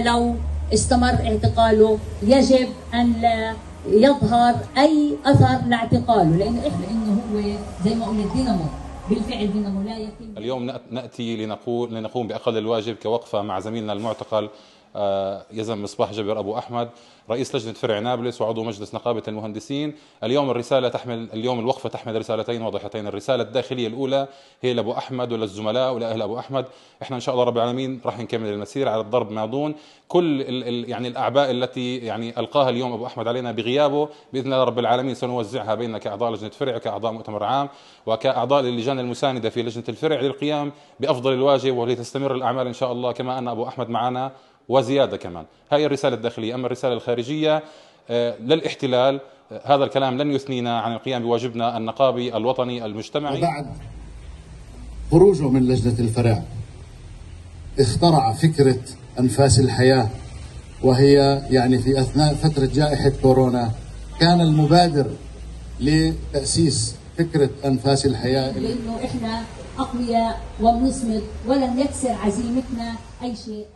لو استمر اعتقاله يجب أن لا يظهر أي أثر لاعتقاله لأنه إحنا لأنه هو زي ما قلنا الدينامو. بالفعل دينامو لا يتم اليوم نأت- نأتي لنقول لنقوم بأقل الواجب كوقفة مع زميلنا المعتقل يزن مصباح جبر أبو أحمد رئيس لجنة فرع نابلس وعضو مجلس نقابة المهندسين. اليوم الرسالة تحمل اليوم الوقفة تحمل رسالتين واضحتين. الرسالة الداخلية الأولى هي لأبو أحمد وللزملاء ولاهل أبو أحمد. إحنا إن شاء الله رب العالمين راح نكمل المسير على الضرب ما دون كل ال ال يعني الأعباء التي يعني ألقاها اليوم أبو أحمد علينا بغيابه بإذن الله رب العالمين سنوزعها بيننا كأعضاء لجنة فرع وكاعضاء مؤتمر عام وكأعضاء للجان المساندة في لجنة الفرع للقيام بأفضل الواجب ولتستمر الأعمال إن شاء الله. كما أن أبو أحمد معنا وزيادة كمان. هاي الرسالة الداخلية. أما الرسالة الخارجية آه، للاحتلال آه، هذا الكلام لن يثنينا عن القيام بواجبنا النقابي الوطني المجتمعي. وبعد خروجه من لجنة الفرع اخترع فكرة أنفاس الحياة وهي يعني في أثناء فترة جائحة كورونا كان المبادر لتأسيس فكرة أنفاس الحياة. لأنه إحنا أقوياء وبنصمد ولن يكسر عزيمتنا أي شيء.